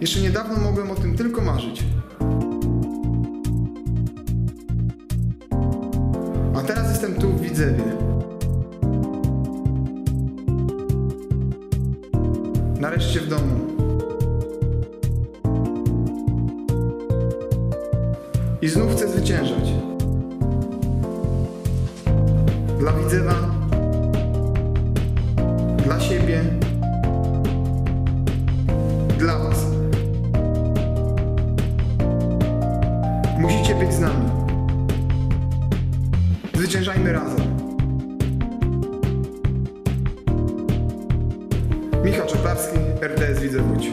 Jeszcze niedawno mogłem o tym tylko marzyć. A teraz jestem tu w Widzewie. Nareszcie w domu. I znów chcę zwyciężać. Dla Widzewa, Musicie być z nami. Zwyciężajmy razem. Michał Czaplarski, RTS Widzę Łódź.